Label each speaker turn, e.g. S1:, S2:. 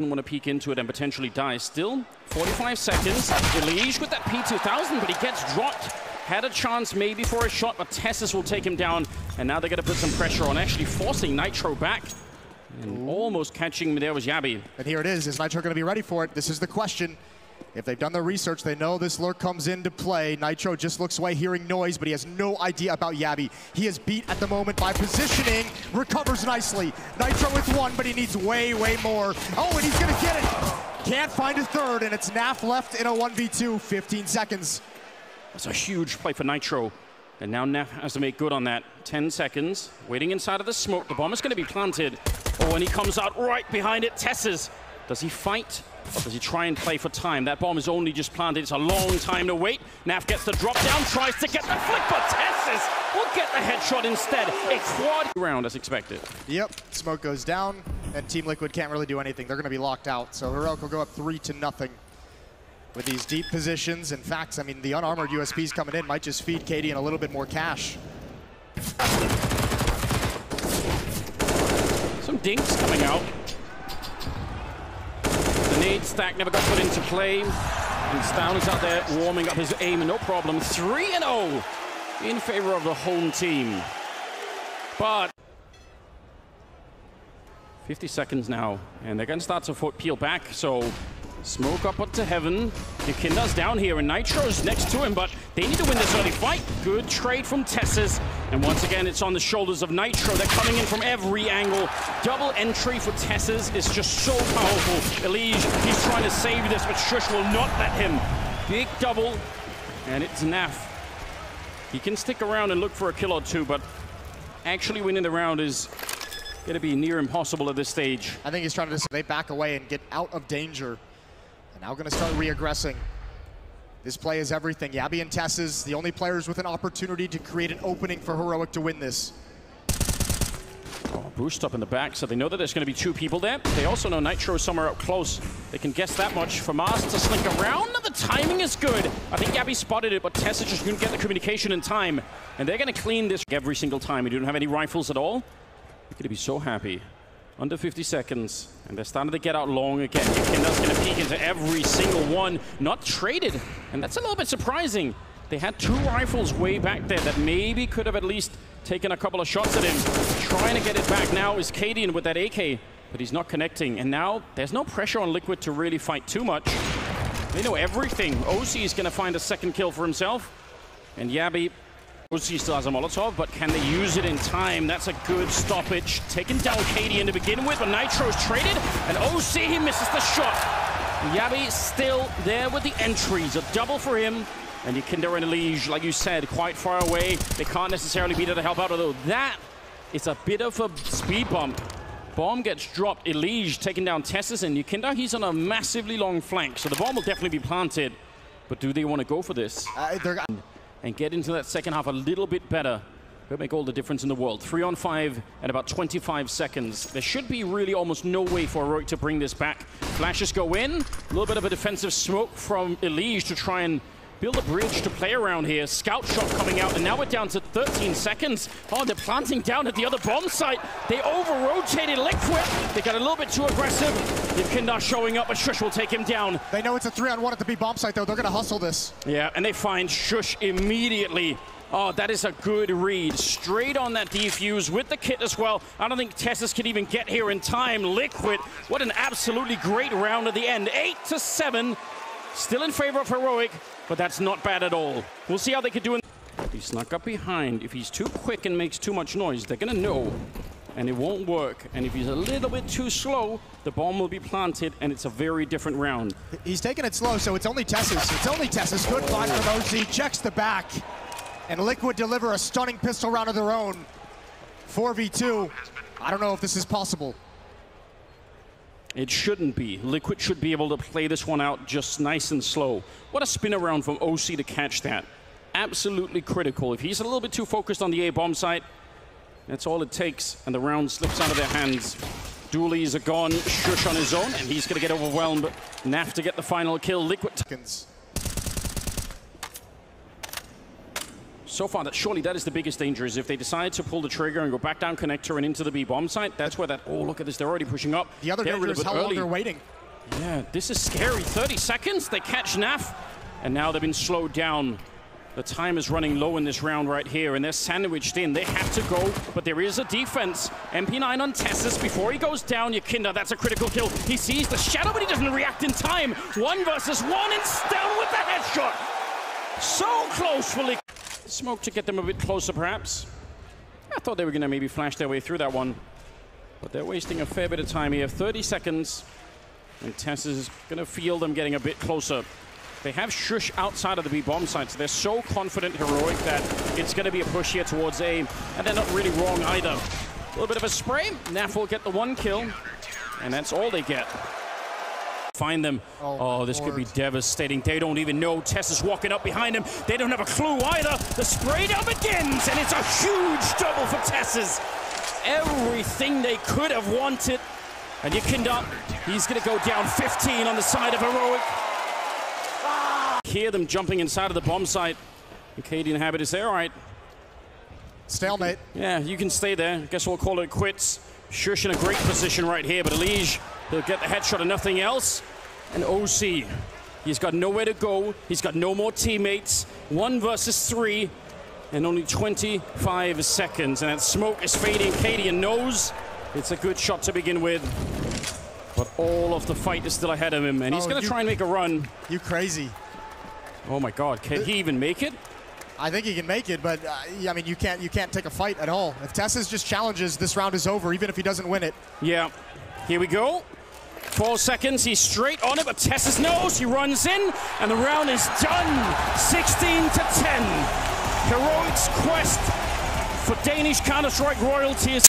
S1: want to peek into it and potentially die. Still, 45 seconds. Elige with that P2000, but he gets dropped. Had a chance maybe for a shot, but TeSeS will take him down. And now they're going to put some pressure on, actually forcing Nitro back. And almost catching him there was jabbi.
S2: And here it is. Is Nitro going to be ready for it? This is the question. If they've done their research, they know this lurk comes into play. Nitro just looks away hearing noise, but he has no idea about jabbi. He is beat at the moment by positioning, recovers nicely. Nitro with one, but he needs way, way more. Oh, and he's gonna get it. Can't find a third, and it's Naf left in a 1v2, 15 seconds.
S1: That's a huge play for Nitro. And now Naf has to make good on that. 10 seconds, waiting inside of the smoke. The bomb is gonna be planted. Oh, and he comes out right behind it. TeSeS, does he fight? Does he try and play for time? That bomb is only just planted. It's a long time to wait. Naf gets the drop down, tries to get the flick, but TeSeS will get the headshot instead. A quad round as expected.
S2: Yep, smoke goes down, and Team Liquid can't really do anything. They're going to be locked out. So Heroic will go up three to nothing with these deep positions. In fact, I mean, the unarmored USPs coming in might just feed Cadian a little bit more cash.
S1: Some dinks coming out. Nade stack never got put into play. And Stavn is out there warming up his aim, no problem. 3-0 in favor of the home team. But 50 seconds now, and they're going to start to peel back, so Smoke up to heaven. YEKINDAR's down here, and Nitro's next to him, but they need to win this early fight. Good trade from TeSeS. And once again, it's on the shoulders of Nitro. They're coming in from every angle. Double entry for TeSeS is just so powerful. Elige, he's trying to save this, but Sjuush will not let him. Big double, and it's Naf. He can stick around and look for a kill or two, but actually winning the round is going to be near impossible at this stage.
S2: I think he's trying to just, they back away and get out of danger. And now going to start re-aggressing. This play is everything. jabbi and TeSeS, the only players with an opportunity to create an opening for Heroic to win this.
S1: Oh, boost up in the back, so they know that there's going to be two people there. They also know Nitro is somewhere up close. They can guess that much. For Mars to slink around, the timing is good. I think jabbi spotted it, but TeSeS just couldn't get the communication in time. And they're going to clean this every single time. You don't have any rifles at all. You're going to be so happy under 50 seconds, and they're starting to get out long again. Going to peek into every single one, not traded, and that's a little bit surprising. They had two rifles way back there that maybe could have at least taken a couple of shots at him. Trying to get it back now is Cadian with that AK, but he's not connecting. And now there's no pressure on Liquid to really fight too much. They know everything. oSee is to find a second kill for himself. And jabbi he still has a Molotov, but can they use it in time? That's a good stoppage. Taking down Cadian to begin with, but Nitro's traded, and oSee, he misses the shot. jabbi still there with the entries. A double for him. And YEKINDAR and Elige, like you said, quite far away. They can't necessarily be there to help out, although that is a bit of a speed bump. Bomb gets dropped. Elige taking down TeSeS, and YEKINDAR, he's on a massively long flank, so the bomb will definitely be planted. But do they want to go for this? Uh, and get into that second half a little bit better. Could make all the difference in the world. Three on five and about 25 seconds. There should be really almost no way for Heroic to bring this back. Flashes go in. A little bit of a defensive smoke from Elige to try and build a bridge to play around here. Scout shot coming out, and now we're down to 13 seconds. Oh, they're planting down at the other bomb site. They over-rotated Liquid. They got a little bit too aggressive. YEKINDAR showing up, but Sjuush will take him down.
S2: They know it's a three-on-one at the B bomb site, though. They're going to hustle this.
S1: Yeah, and they find Sjuush immediately. Oh, that is a good read. Straight on that defuse with the kit as well. I don't think TeSeS can even get here in time. Liquid, what an absolutely great round at the end. Eight to seven. Still in favor of Heroic, but that's not bad at all. We'll see how they can do. In he snuck up behind. If he's too quick and makes too much noise, they're to know, and it won't work. And if he's a little bit too slow, the bomb will be planted, and it's a very different round.
S2: He's taking it slow, so it's only TeSeS. It's only TeSeS. Good find from oSee. Checks the back. And Liquid deliver a stunning pistol round of their own. 4v2. I don't know if this is possible.
S1: It shouldn't be. Liquid should be able to play this one out just nice and slow. What a spin around from oSee to catch that. Absolutely critical. If he's a little bit too focused on the A-bomb site, that's all it takes, and the round slips out of their hands. Dooley's are gone, Sjuush on his own, and he's going to get overwhelmed. Naf to get the final kill. Liquid. So far, that surely that is the biggest danger, is if they decide to pull the trigger and go back down connector and into the B bomb site, that's where that, oh, look at this, they're already pushing up.
S2: The other difference is how
S1: bit
S2: long they're waiting.
S1: Yeah, this is scary. 30 seconds, they catch Naf, and now they've been slowed down. The time is running low in this round right here, and they're sandwiched in. They have to go, but there is a defense. MP9 on TeSeS before he goes down. YEKINDAR, that's a critical kill. He sees the shadow, but he doesn't react in time. One versus one, and down with the headshot. So close for Liquid. Smoke to get them a bit closer, perhaps. I thought they were going to maybe flash their way through that one. But they're wasting a fair bit of time here. 30 seconds. And Tess is going to feel them getting a bit closer. They have Sjuush outside of the B bomb site, so they're so confident, heroic, that it's going to be a push here towards A. And they're not really wrong either. A little bit of a spray. Naf will get the one kill. And that's all they get. Find them.
S2: Oh,
S1: Oh, this could be devastating. They don't even know. Tess is walking up behind him. They don't have a clue either. The spray down begins, and it's a huge double for TeSeS. Everything they could have wanted. And YEKINDAR, he's going to go down 15 on the side of Heroic. Hear them jumping inside of the bomb site. And Cadian Habit is there. All right,
S2: Stalemate.
S1: yeah, you can stay there. Guess we'll call it quits. Sjuush in a great position right here, but Elige, he'll get the headshot and nothing else. And oSee, he's got nowhere to go. He's got no more teammates. One versus three, and only 25 seconds. And that smoke is fading. Cadian knows it's a good shot to begin with. But all of the fight is still ahead of him, and he's
S2: Oh,
S1: going to try and make a run.
S2: You crazy.
S1: Oh my God, can he even make it?
S2: I think he can make it, but uh, I mean, you can't you can't take a fight at all. If TeSeS just challenges, this round is over, even if he doesn't win it.
S1: Yeah. Here we go. Four seconds. He's straight on it, but TeSeS nose. He runs in, and the round is done. 16 to 10. Heroic's quest for Danish Counter Strike royalty is